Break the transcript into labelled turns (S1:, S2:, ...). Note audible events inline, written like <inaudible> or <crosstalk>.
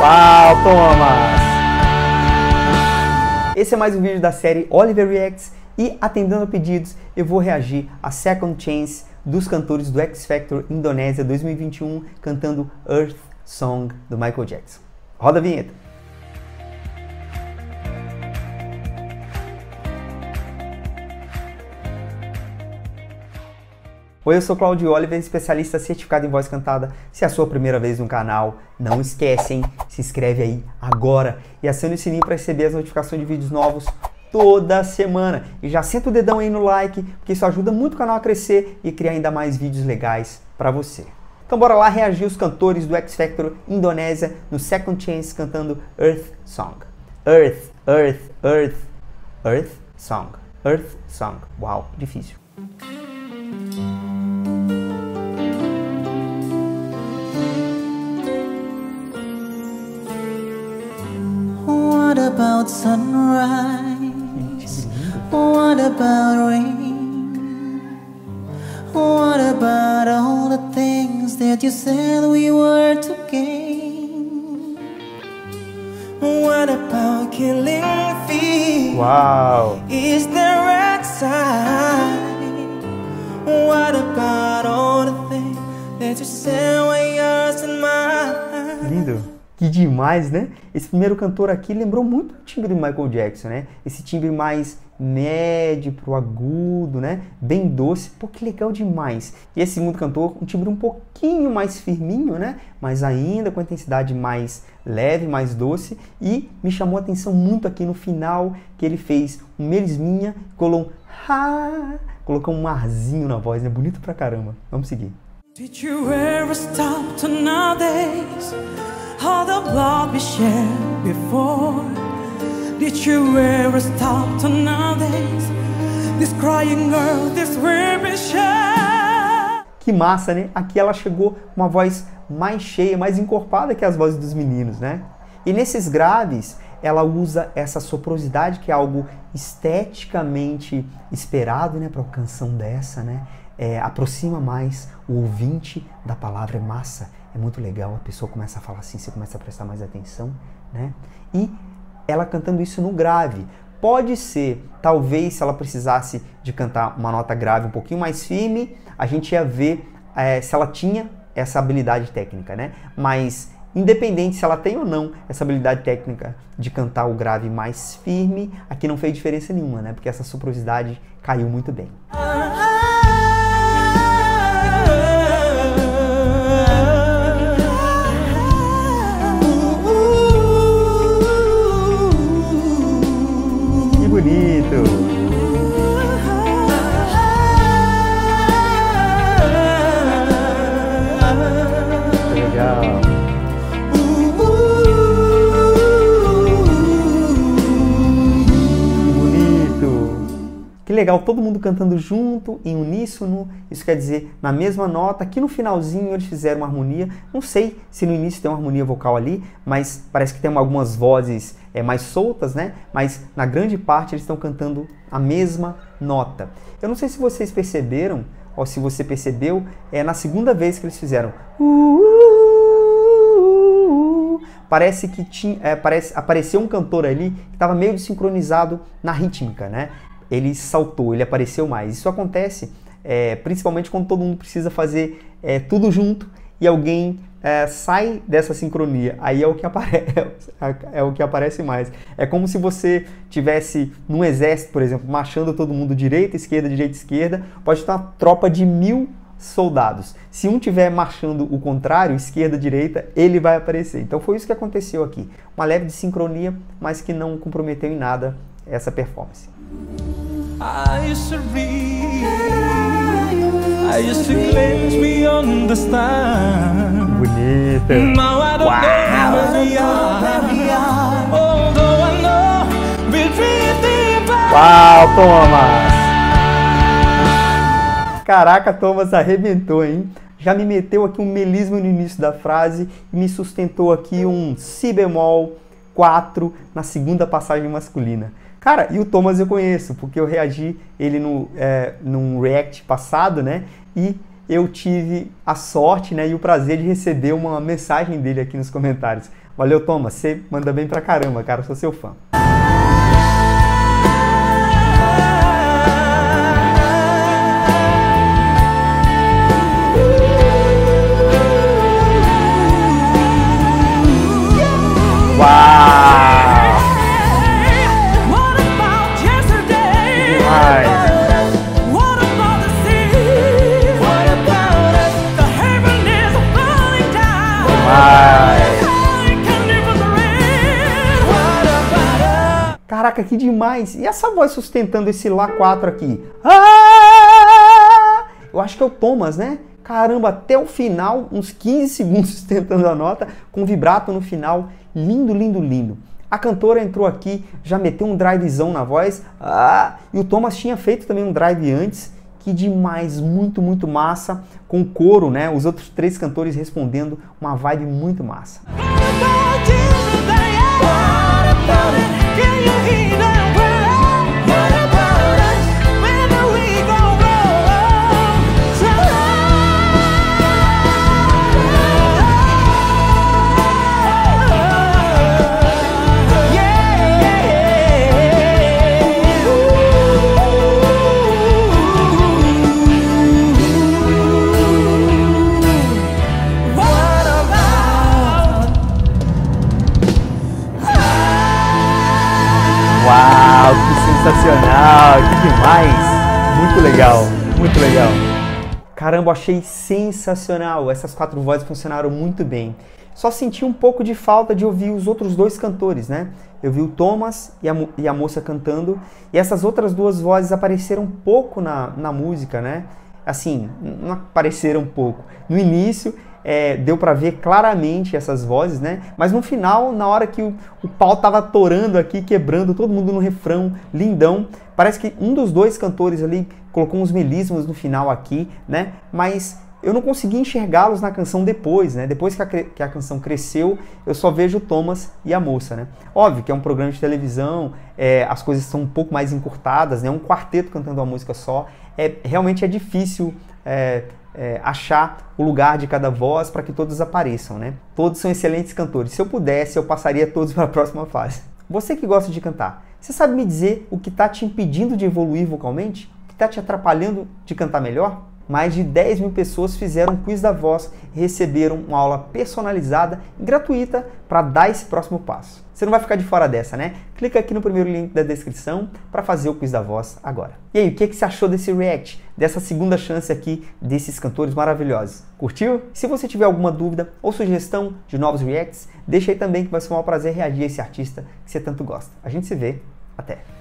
S1: Uau, Thomas! Esse é mais um vídeo da série Oliver Reacts e, atendendo a pedidos, eu vou reagir a Second Chance dos cantores do X Factor Indonésia 2021 cantando Earth Song do Michael Jackson. Roda a vinheta! Oi, eu sou Claudio Oliver, especialista certificado em voz cantada. Se é a sua primeira vez no canal, não esquece, hein? Se inscreve aí agora e acione o sininho para receber as notificações de vídeos novos toda semana. E já senta o dedão aí no like, porque isso ajuda muito o canal a crescer e criar ainda mais vídeos legais para você. Então bora lá reagir os cantores do X Factor Indonésia no Second Chance cantando Earth Song. Earth, Earth, Earth, Earth Song. Earth Song. Uau, difícil.
S2: What about sunrise? What about rain? What about all the things that you said we were to gain? What about killing fear?
S1: Uau!
S2: Is there a sign? What about all the things that you said were
S1: Que demais, né? Esse primeiro cantor aqui lembrou muito o timbre do Michael Jackson, né? Esse timbre mais médio pro agudo, né? Bem doce. Pô, que legal demais. E esse segundo cantor, um timbre um pouquinho mais firminho, né? Mas ainda com a intensidade mais leve, mais doce. E me chamou a atenção muito aqui no final que ele fez um melisminha, colou um colocou um marzinho na voz, né? Bonito pra caramba. Vamos seguir.
S2: Did you ever stop to nowadays? All the blood we shared before. Did you ever stop to nowadays? This crying girl, this child.
S1: Que massa, né? Aqui ela chegou com uma voz mais cheia, mais encorpada que as vozes dos meninos, né? E nesses graves, ela usa essa soprosidade que é algo esteticamente esperado, né, para uma canção dessa, né? É, aproxima mais o ouvinte da palavra, é massa, é muito legal, a pessoa começa a falar assim, você começa a prestar mais atenção, né? E ela cantando isso no grave. Pode ser, talvez, se ela precisasse de cantar uma nota grave um pouquinho mais firme, a gente ia ver é, se ela tinha essa habilidade técnica, né? Mas independente se ela tem ou não essa habilidade técnica de cantar o grave mais firme, aqui não fez diferença nenhuma, né? Porque essa soprosidade caiu muito bem. bonito! Legal, todo mundo cantando junto, em uníssono, isso quer dizer na mesma nota. Aqui no finalzinho eles fizeram uma harmonia. Não sei se no início tem uma harmonia vocal ali, mas parece que tem algumas vozes é, mais soltas, né? Mas na grande parte eles estão cantando a mesma nota. Eu não sei se vocês perceberam, ou se você percebeu, é na segunda vez que eles fizeram. Uh, uh, uh, parece que tinha, é, parece, apareceu um cantor ali que estava meio desincronizado na rítmica, né? Ele saltou, ele apareceu mais. Isso acontece é, principalmente quando todo mundo precisa fazer é, tudo junto e alguém é, sai dessa sincronia. Aí é o que aparece, <laughs> é o que aparece mais. É como se você tivesse num exército, por exemplo, marchando todo mundo direita, esquerda, direita, esquerda. Pode estar uma tropa de mil soldados. Se um tiver marchando o contrário, esquerda, direita, ele vai aparecer. Então foi isso que aconteceu aqui. Uma leve de sincronia, mas que não comprometeu em nada essa performance. I used to read. I used to clench me understand. Bonita. Now I don't wow. know where we are. Although I know we're drifting back. Uau, Thomas! Caraca, Thomas arrebentou, hein? Já me meteu aqui um melismo no início da frase e me sustentou aqui um si bemol 4 na segunda passagem masculina. Cara, e o Thomas eu conheço, porque eu reagi ele no, é, num react passado, né? E eu tive a sorte né, e o prazer de receber uma mensagem dele aqui nos comentários. Valeu, Thomas, você manda bem pra caramba, cara, sou seu fã. Caraca, que demais! E essa voz sustentando esse Lá 4 aqui? Ah! Eu acho que é o Thomas, né? Caramba, até o final, uns 15 <laughs> segundos sustentando a nota, com vibrato no final. Lindo, lindo, lindo. A cantora entrou aqui, já meteu um drivezão na voz. Ah! E o Thomas tinha feito também um drive antes. Que demais, muito, muito massa. Com coro, né? Os outros três cantores respondendo, uma vibe muito massa. que elegir. Caramba, achei sensacional. Essas quatro vozes funcionaram muito bem. Só senti um pouco de falta de ouvir os outros dois cantores, né? Eu vi o Thomas e a, e a moça cantando, e essas outras duas vozes apareceram pouco na, na música, né? Assim, não apareceram pouco. No início, é, deu pra ver claramente essas vozes, né? Mas no final, na hora que o, o pau tava torando aqui, quebrando, todo mundo no refrão, lindão, parece que um dos dois cantores ali colocou uns melismos no final aqui, né? Mas eu não consegui enxergá-los na canção depois, né? Depois que a, que a canção cresceu, eu só vejo o Thomas e a moça, né? Óbvio que é um programa de televisão, é, as coisas são um pouco mais encurtadas, né? Um quarteto cantando uma música só. É, realmente é difícil é, é, achar o lugar de cada voz para que todos apareçam, né? Todos são excelentes cantores. Se eu pudesse, eu passaria todos <laughs> para a próxima fase. Você que gosta de cantar, você sabe me dizer o que está te impedindo de evoluir vocalmente? Está te atrapalhando de cantar melhor? Mais de 10 mil pessoas fizeram um quiz da voz e receberam uma aula personalizada e gratuita para dar esse próximo passo. Você não vai ficar de fora dessa, né? Clica aqui no primeiro link da descrição para fazer o quiz da voz agora. E aí, o que, que você achou desse react, dessa segunda chance aqui desses cantores maravilhosos? Curtiu? Se você tiver alguma dúvida ou sugestão de novos reacts, deixa aí também que vai ser um prazer reagir a esse artista que você tanto gosta. A gente se vê. Até!